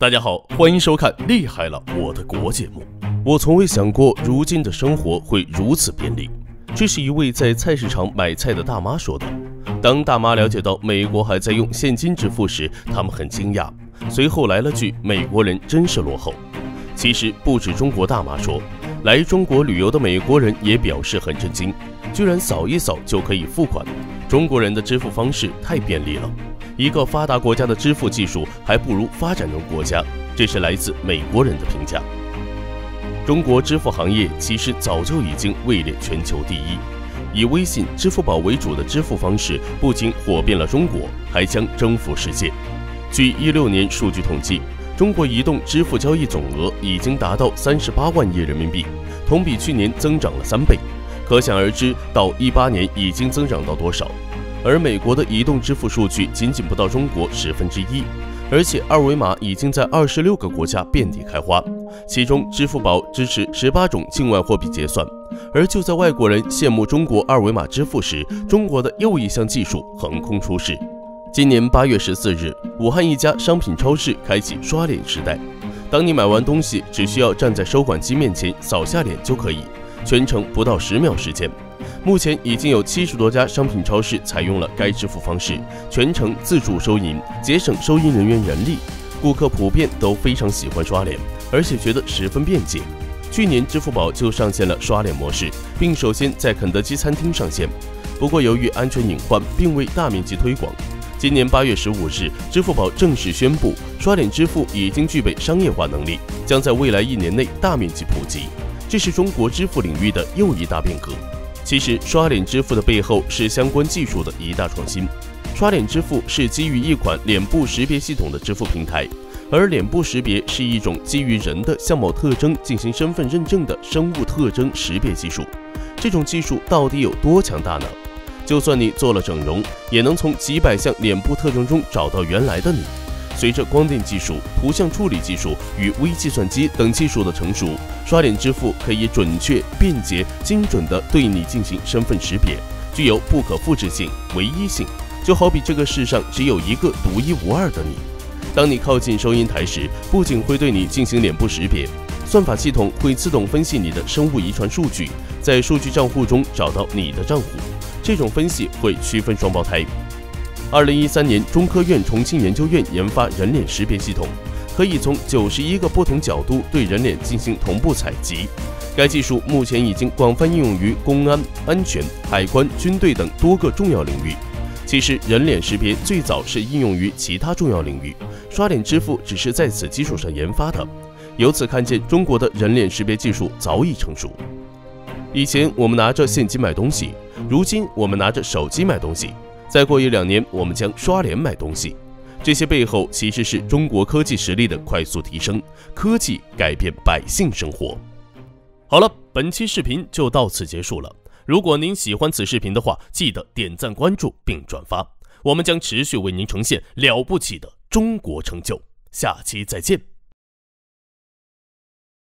大家好，欢迎收看《厉害了我的国》节目。我从未想过，如今的生活会如此便利。这是一位在菜市场买菜的大妈说的。当大妈了解到美国还在用现金支付时，他们很惊讶。随后来了句：“美国人真是落后。”其实不止中国大妈说，来中国旅游的美国人也表示很震惊，居然扫一扫就可以付款。中国人的支付方式太便利了。一个发达国家的支付技术还不如发展中国家，这是来自美国人的评价。中国支付行业其实早就已经位列全球第一，以微信、支付宝为主的支付方式不仅火遍了中国，还将征服世界。据一六年数据统计，中国移动支付交易总额已经达到三十八万亿人民币，同比去年增长了三倍，可想而知，到一八年已经增长到多少。而美国的移动支付数据仅仅不到中国十分之一，而且二维码已经在二十六个国家遍地开花，其中支付宝支持十八种境外货币结算。而就在外国人羡慕中国二维码支付时，中国的又一项技术横空出世。今年八月十四日，武汉一家商品超市开启刷脸时代，当你买完东西，只需要站在收款机面前扫下脸就可以，全程不到十秒时间。目前已经有七十多家商品超市采用了该支付方式，全程自助收银，节省收银人员人力。顾客普遍都非常喜欢刷脸，而且觉得十分便捷。去年支付宝就上线了刷脸模式，并首先在肯德基餐厅上线。不过由于安全隐患，并未大面积推广。今年八月十五日，支付宝正式宣布，刷脸支付已经具备商业化能力，将在未来一年内大面积普及。这是中国支付领域的又一大变革。其实，刷脸支付的背后是相关技术的一大创新。刷脸支付是基于一款脸部识别系统的支付平台，而脸部识别是一种基于人的相貌特征进行身份认证的生物特征识别技术。这种技术到底有多强大呢？就算你做了整容，也能从几百项脸部特征中找到原来的你。随着光电技术、图像处理技术与微计算机等技术的成熟，刷脸支付可以准确、便捷、精准地对你进行身份识别，具有不可复制性、唯一性。就好比这个世上只有一个独一无二的你。当你靠近收银台时，不仅会对你进行脸部识别，算法系统会自动分析你的生物遗传数据，在数据账户中找到你的账户。这种分析会区分双胞胎。二零一三年，中科院重庆研究院研发人脸识别系统，可以从九十一个不同角度对人脸进行同步采集。该技术目前已经广泛应用于公安、安全、海关、军队等多个重要领域。其实，人脸识别最早是应用于其他重要领域，刷脸支付只是在此基础上研发的。由此看见，中国的人脸识别技术早已成熟。以前我们拿着现金买东西，如今我们拿着手机买东西。再过一两年，我们将刷脸买东西。这些背后其实是中国科技实力的快速提升，科技改变百姓生活。好了，本期视频就到此结束了。如果您喜欢此视频的话，记得点赞、关注并转发。我们将持续为您呈现了不起的中国成就。下期再见。